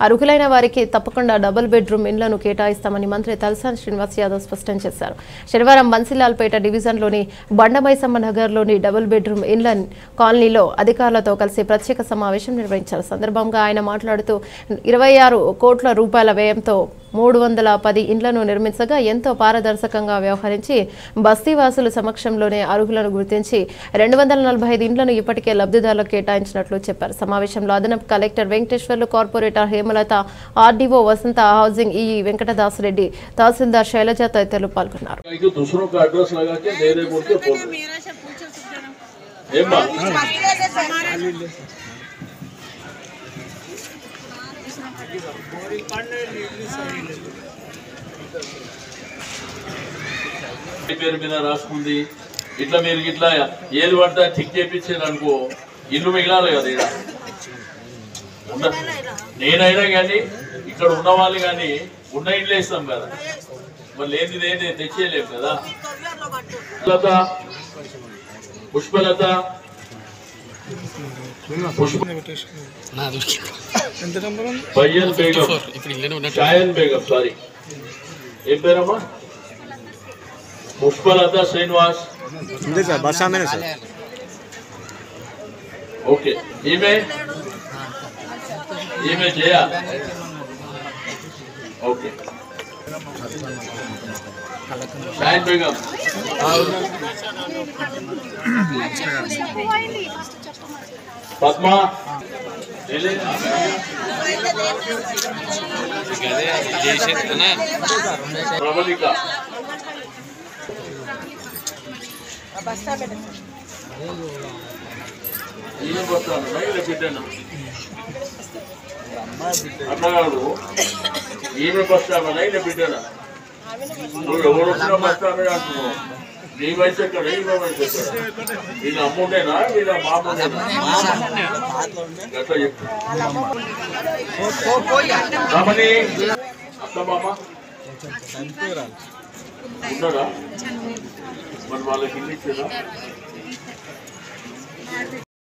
అర్హులైన వారికి తప్పకుండా డబుల్ బెడ్రూమ్ ఇండ్లను కేటాయిస్తామని మంత్రి తలసాని శ్రీనివాస్ యాదవ్ స్పష్టం చేశారు. శనివారం బన్సిలాల్పేట డివిజన్లోని బండమైసమ్మ నగర్లోని డబుల్ బెడ్రూమ్ ఇండ్ల కాలనీలో అధికారులతో కలిసి ప్రత్యేక సమావేశం నిర్వహించారు. సందర్భంగా ఆయన మాట్లాడుతూ ఇరవై ఆరు కోట్ల రూపాయల వ్యయంతో మూడు వందల పది ఇండ్లను నిర్మించగా ఎంతో పారదర్శకంగా వ్యవహరించి బస్తీవాసుల సమక్షంలోనే అర్హులను గుర్తించి రెండు వందల నలభై ఐదు ఇండ్లను ఇప్పటికే లబ్ధిదారులకు కేటాయించినట్లు చెప్పారు. సమావేశంలో అదనపు collector Venkateswarlu corporator Hemalatha RDO Vasantha housing E Venkatadas Reddy తహసీల్దార్ శైలజ తదితరులు పాల్గొన్నారు. పేరు మీద రాసుకుంది. ఇట్లా మీరు ఇట్లా ఏది పడితే టిక్ చేయించారు అనుకో ఇల్లు మిగిలాలి కదా ఇక్కడ ఉన్న- నేనైనా కానీ ఇక్కడ ఉన్న వాళ్ళు కానీ ఉన్న ఇంట్లో వేస్తాం కదా. మరి లేని లేని తెచ్చేయలేము కదా. లత పుష్పలత బయ్యన్ బేగం షాయన్ బేగం సారీ ఏం పేరమ్మా పుష్పలత శ్రీనివాస్ ఉంది సార్ బస్ ఆమెనే సార్ ఓకే ఈమె ఈమె జయ ఓకే షాయన్ బేగం పద్మ ప్రబలిక ఈయన కొట్టాను బయట బిడ్డను అన్నగాడు ఈమె బస్తామా ఈయన బిడ్డనా నువ్వు ఎవరు వచ్చినా బస్తామే అంటున్నావు నీ వయసు ఎక్కడ ఈమె వయసు ఎక్కడ వీళ్ళ అమ్ముండేనా వీళ్ళ మామూడేనా గట్లా చెప్పు రమణి అత్త మామ ఉన్నారా మరి వాళ్ళకి ఇల్లు ఇచ్చారా